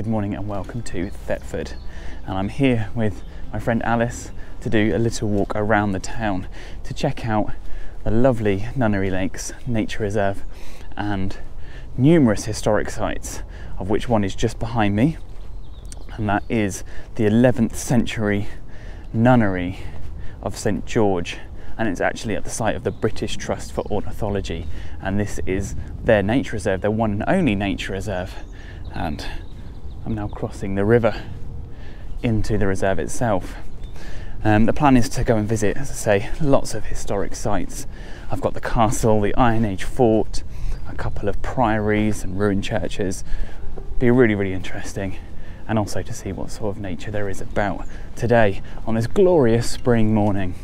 good morning and welcome to Thetford. And I'm here with my friend Alice to do a little walk around the town to check out the lovely Nunnery Lakes Nature Reserve and numerous historic sites, of which one is just behind me, and that is the 11th century nunnery of St George. And it's actually at the site of the British Trust for Ornithology. And this is their nature reserve, their one and only nature reserve. And I'm now crossing the river into the reserve itself. Um, the plan is to go and visit, as I say, lots of historic sites. I've got the castle, the Iron Age fort, a couple of priories and ruined churches. Be really, really interesting, and also to see what sort of nature there is about today on this glorious spring morning.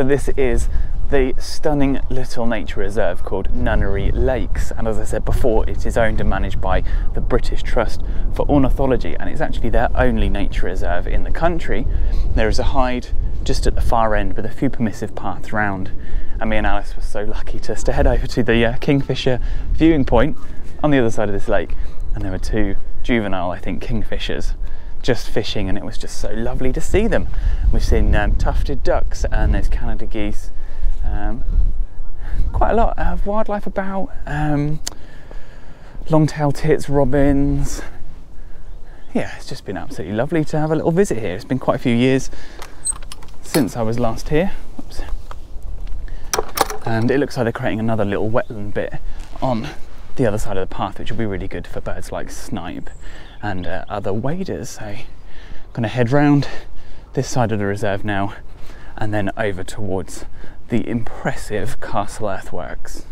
So this is the stunning little nature reserve called Nunnery Lakes. And as I said before it is owned and managed by the British Trust for Ornithology. And it's actually their only nature reserve in the country. There is a hide just at the far end with a few permissive paths round. And me and Alice were so lucky just to head over to the uh, Kingfisher viewing point on the other side of this lake. And there were two juvenile I think kingfishers just fishing and it was just so lovely to see them. We've seen um, tufted ducks and there's Canada geese. Um, quite a lot of wildlife about. Um, long-tailed tits, robins. Yeah, it's just been absolutely lovely to have a little visit here. It's been quite a few years since I was last here. Oops. And it looks like they're creating another little wetland bit on the other side of the path, which will be really good for birds like snipe and uh, other waders. So I'm going to head round this side of the reserve now and then over towards the impressive Castle Earthworks.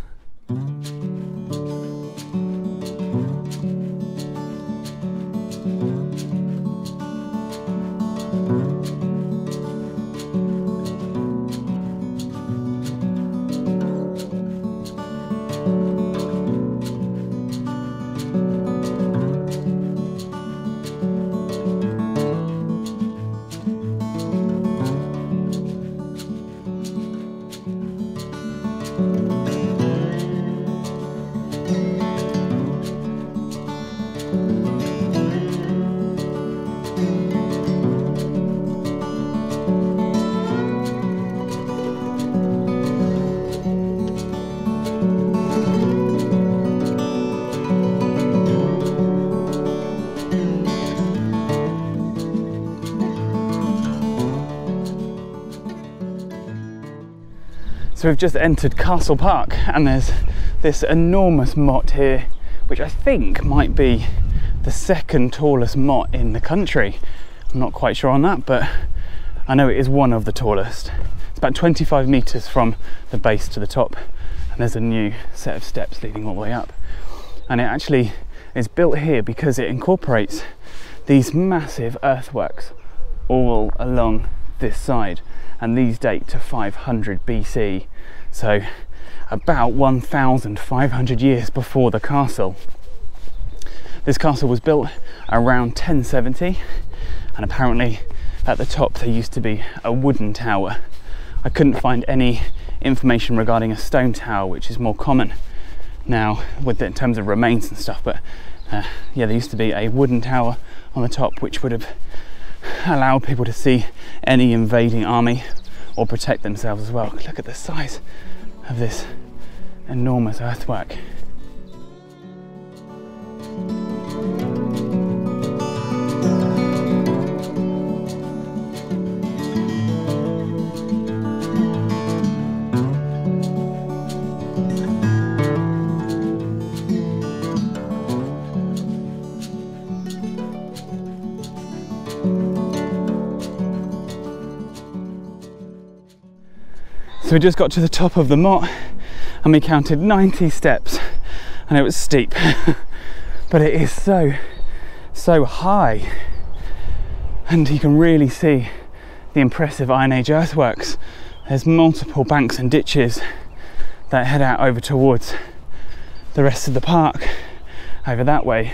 So we've just entered Castle Park and there's this enormous motte here, which I think might be the second tallest motte in the country. I'm not quite sure on that, but I know it is one of the tallest. It's about 25 meters from the base to the top and there's a new set of steps leading all the way up. And it actually is built here because it incorporates these massive earthworks all along this side and these date to 500 BC, so about 1,500 years before the castle. This castle was built around 1070, and apparently at the top there used to be a wooden tower. I couldn't find any information regarding a stone tower, which is more common now with the, in terms of remains and stuff. But uh, yeah, there used to be a wooden tower on the top, which would have allowed people to see any invading army or protect themselves as well. Look at the size of this enormous earthwork. So we just got to the top of the motte and we counted 90 steps and it was steep. but it is so, so high. And you can really see the impressive Iron Age earthworks. There's multiple banks and ditches that head out over towards the rest of the park over that way.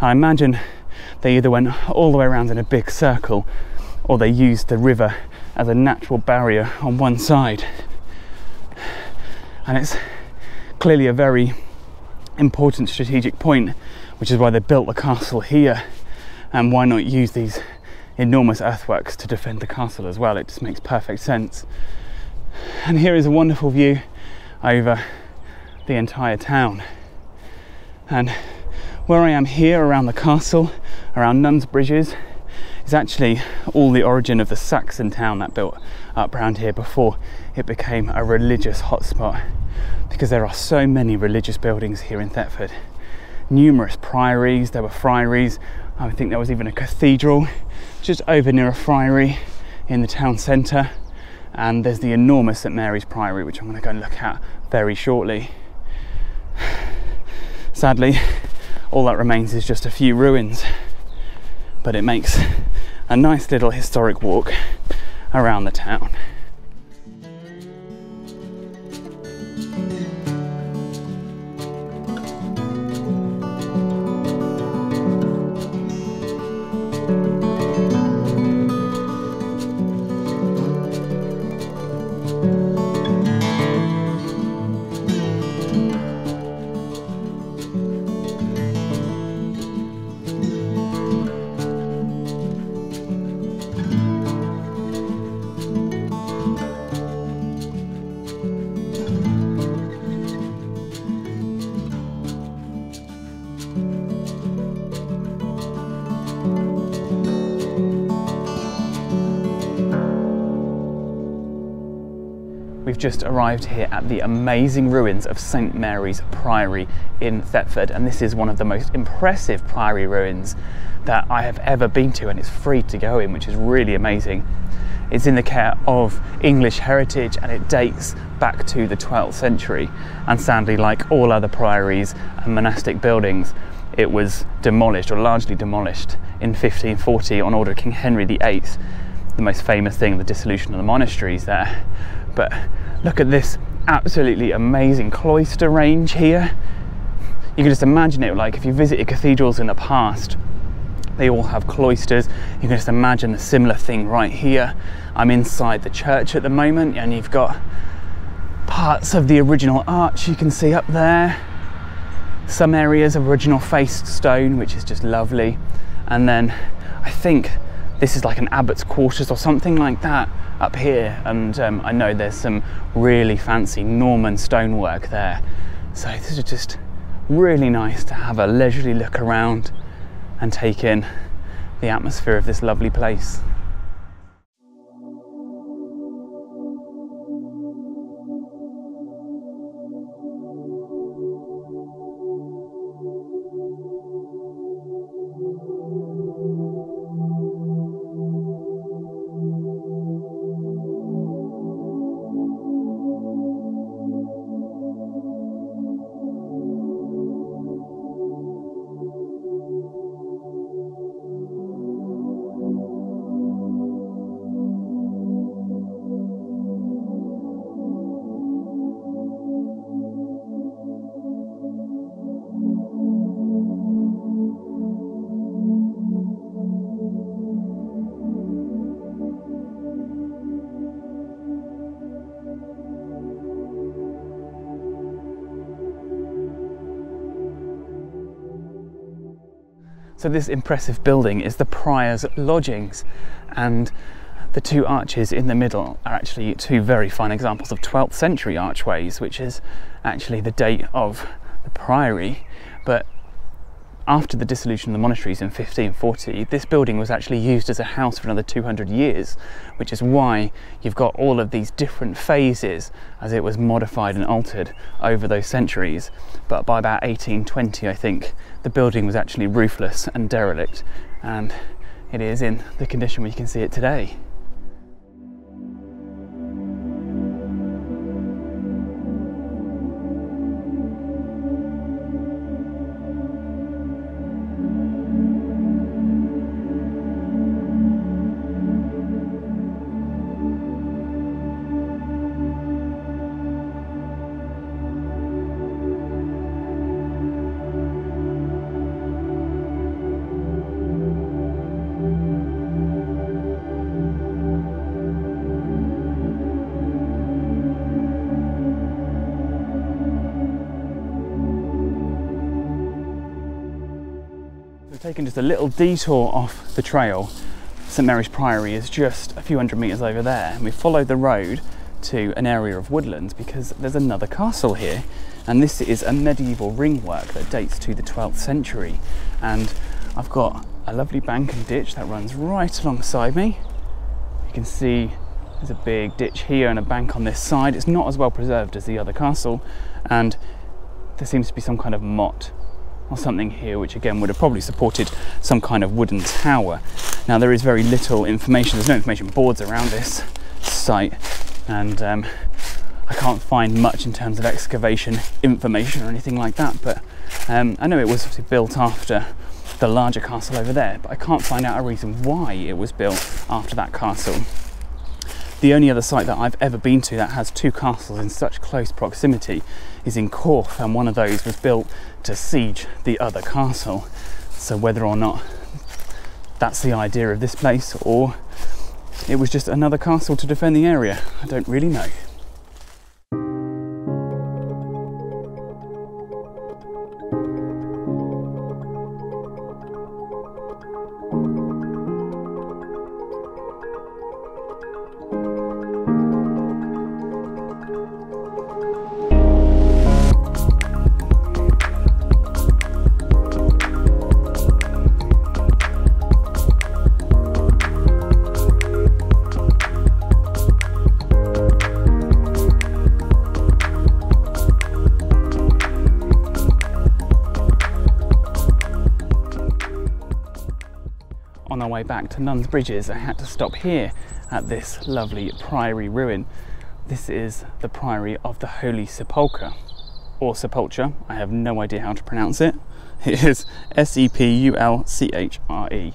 I imagine they either went all the way around in a big circle or they used the river as a natural barrier on one side. And it's clearly a very important strategic point, which is why they built the castle here. And why not use these enormous earthworks to defend the castle as well? It just makes perfect sense. And here is a wonderful view over the entire town. And where I am here around the castle, around Nuns Bridges, is actually all the origin of the Saxon town that built up around here before it became a religious hotspot because there are so many religious buildings here in Thetford. Numerous priories, there were friaries, I think there was even a cathedral just over near a friary in the town centre, and there's the enormous St Mary's Priory, which I'm going to go and look at very shortly. Sadly, all that remains is just a few ruins, but it makes a nice little historic walk around the town. Just arrived here at the amazing ruins of St Mary's Priory in Thetford, and this is one of the most impressive priory ruins that I have ever been to, and it's free to go in, which is really amazing. It's in the care of English heritage and it dates back to the 12th century. And sadly, like all other priories and monastic buildings, it was demolished or largely demolished in 1540 on order of King Henry VIII. The most famous thing, the dissolution of the monasteries there. But look at this absolutely amazing cloister range here. You can just imagine it like if you visited cathedrals in the past, they all have cloisters. You can just imagine a similar thing right here. I'm inside the church at the moment, and you've got parts of the original arch you can see up there. Some areas of original faced stone, which is just lovely. And then I think this is like an abbot's quarters or something like that up here and um, I know there's some really fancy Norman stonework there so this is just really nice to have a leisurely look around and take in the atmosphere of this lovely place. So this impressive building is the Prior's Lodgings and the two arches in the middle are actually two very fine examples of 12th century archways, which is actually the date of the priory. But after the dissolution of the monasteries in 1540, this building was actually used as a house for another 200 years, which is why you've got all of these different phases as it was modified and altered over those centuries. But by about 1820, I think, the building was actually roofless and derelict, and it is in the condition you can see it today. Taken just a little detour off the trail. St Mary's Priory is just a few hundred metres over there, and we followed the road to an area of woodlands because there's another castle here, and this is a medieval ringwork that dates to the 12th century. And I've got a lovely bank and ditch that runs right alongside me. You can see there's a big ditch here and a bank on this side. It's not as well preserved as the other castle, and there seems to be some kind of motte or something here, which again would have probably supported some kind of wooden tower. Now there is very little information, there's no information boards around this site and um, I can't find much in terms of excavation information or anything like that, but um, I know it was built after the larger castle over there, but I can't find out a reason why it was built after that castle. The only other site that I've ever been to that has two castles in such close proximity is in Corfe, and one of those was built to siege the other castle. So, whether or not that's the idea of this place or it was just another castle to defend the area, I don't really know. Way back to Nuns Bridges, I had to stop here at this lovely priory ruin. This is the Priory of the Holy Sepulchre, or Sepulchre. I have no idea how to pronounce it. It is S E P U L C H R E.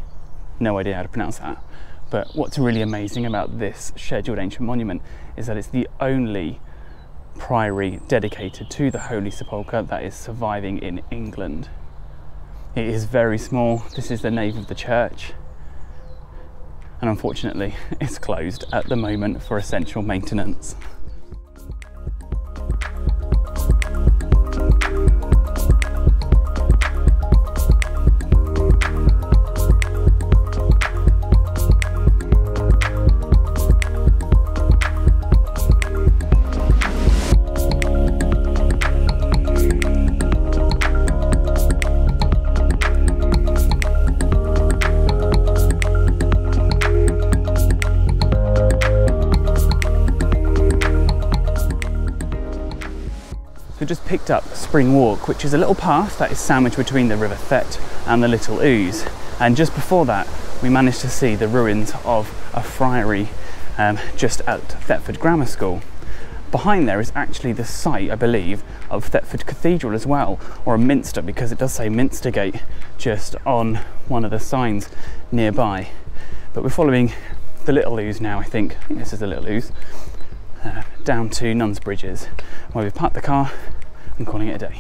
No idea how to pronounce that. But what's really amazing about this scheduled ancient monument is that it's the only priory dedicated to the Holy Sepulchre that is surviving in England. It is very small. This is the nave of the church and unfortunately it's closed at the moment for essential maintenance. Just picked up Spring Walk, which is a little path that is sandwiched between the River Thet and the Little Ouse. And just before that, we managed to see the ruins of a friary um, just at Thetford Grammar School. Behind there is actually the site, I believe, of Thetford Cathedral as well, or a minster, because it does say Minstergate just on one of the signs nearby. But we're following the Little Ouse now, I think. I think this is the Little Ouse. Uh, down to Nuns Bridges, where we've parked the car and calling it a day.